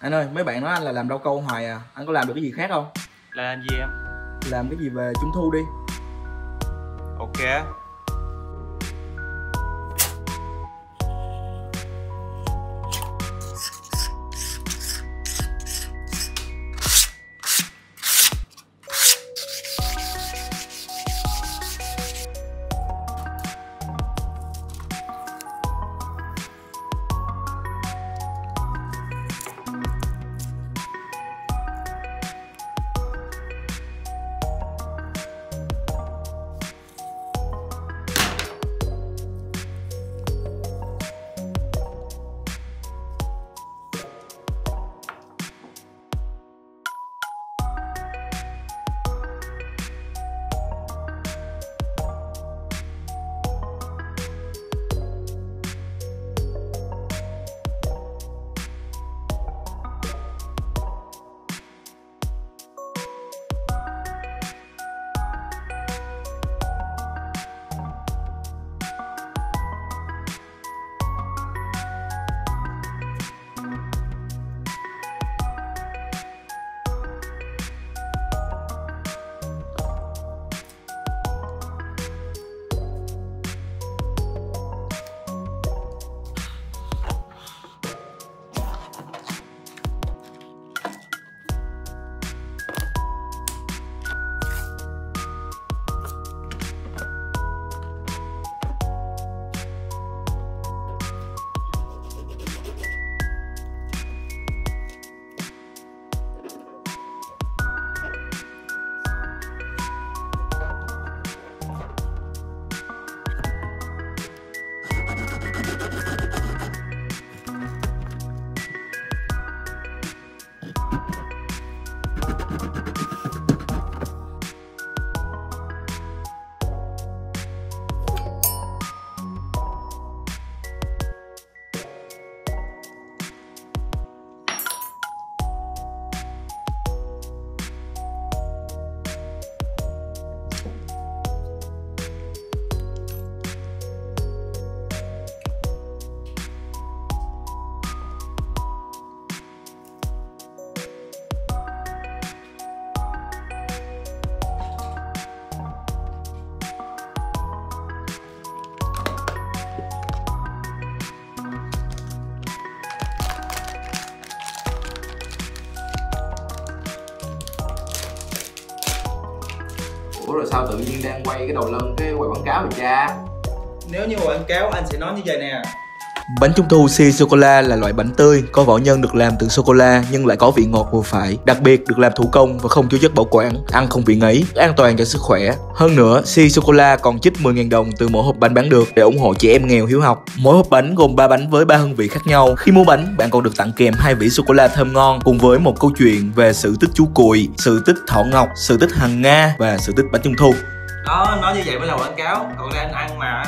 Anh ơi, mấy bạn nói anh là làm rau câu hoài à Anh có làm được cái gì khác không? Là gì em? Làm cái gì về trung thu đi Ok Ủa rồi sao tự nhiên đang quay cái đầu lân cái quay quảng cáo rồi cha? Nếu như quảng cáo, anh sẽ nói như vậy nè Bánh trung thu si sô cô la là loại bánh tươi, có vỏ nhân được làm từ sô cô la nhưng lại có vị ngọt vừa phải. Đặc biệt được làm thủ công và không chứa chất bảo quản, ăn không bị ngấy, an toàn cho sức khỏe. Hơn nữa, si sô cô la còn chích 10.000 đồng từ mỗi hộp bánh bán được để ủng hộ trẻ em nghèo hiếu học. Mỗi hộp bánh gồm 3 bánh với 3 hương vị khác nhau. Khi mua bánh, bạn còn được tặng kèm hai vị sô cô la thơm ngon cùng với một câu chuyện về sự tích chú Cùi, sự tích Thọ Ngọc, sự tích Hằng Nga và sự tích bánh trung thu. Đó, nói như vậy mới là quảng cáo Còn đây anh ăn mà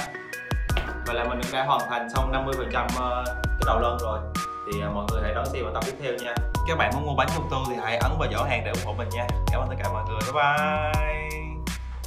Vậy là mình đã hoàn thành xong 50% ờ, cái đầu lân rồi. Thì ờ, mọi người hãy đón xem vào tập tiếp theo nha. Các bạn muốn mua bánh trung thu thì hãy ấn vào giỏ hàng để ủng hộ mình nha. Cảm ơn tất cả mọi người, bye bye.